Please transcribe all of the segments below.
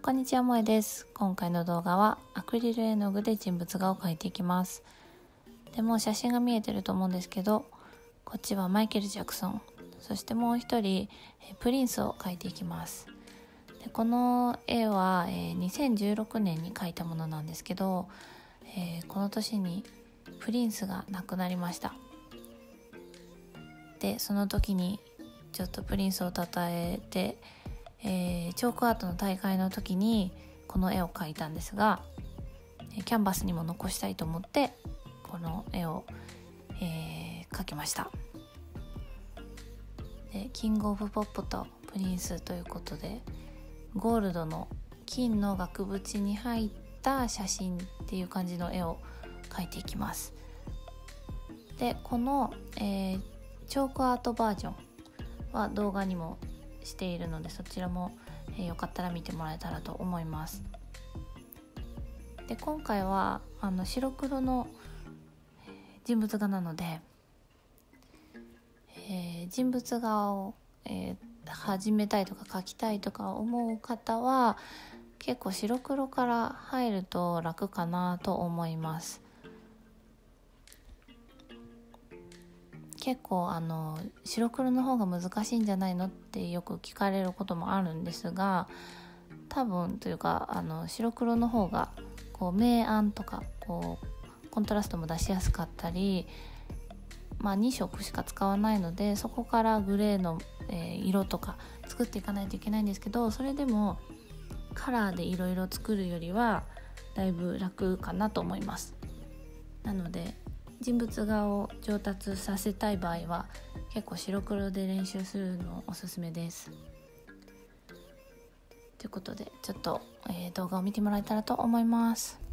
こんにちは、萌えです。今回の動画はアクリル絵の具で人物画を描いていきます。でも写真が見えてると思うんですけど、こっちはマイケル・ジャクソン、そしてもう一人、えプリンスを描いていきます。でこの絵は、えー2016年に描いたものなんですけど、えーこの年にプリンスが亡くなりました。で、その時にちょっとプリンスを称えて、えーチョークアートの大会の時にこの絵を描いたんですがキャンバスにも残したいと思ってこの絵を、えー描きました。でキング・オブ・ポップとプリンスということでゴールドの金の額縁に入った写真っていう感じの絵を描いていきます。でこの、えーチョークアートバージョンは動画にもしているのでそちらも、えーよかったら見てもらえたらと思います。で今回はあの白黒の人物画なので、えー人物画を、えー始めたいとか描きたいとか思う方は結構白黒から入ると楽かなと思います。結構あの白黒の方が難しいんじゃないのってよく聞かれることもあるんですが多分というかあの白黒の方がこう明暗とかこうコントラストも出しやすかったり、まあ、2色しか使わないのでそこからグレーの、えー色とか作っていかないといけないんですけどそれでもカラーでいろいろ作るよりはだいぶ楽かなと思います。なので人物画を上達させたい場合は結構白黒で練習するのおすすめです。ということでちょっと、えー動画を見てもらえたらと思います。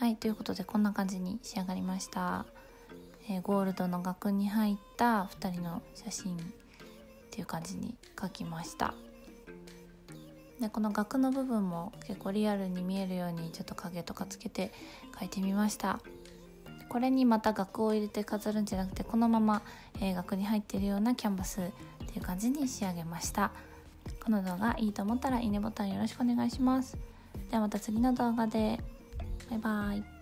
はいということでこんな感じに仕上がりました、えー、ゴールドの額に入った2人の写真っていう感じに描きました。でこの額の部分も結構リアルに見えるようにちょっと影とかつけて描いてみました。これにまた額を入れて飾るんじゃなくてこのまま、えー、額に入っているようなキャンバスっていう感じに仕上げました。この動画いいと思ったらいいねボタンよろしくお願いします。ではまた次の動画で。バイバイ。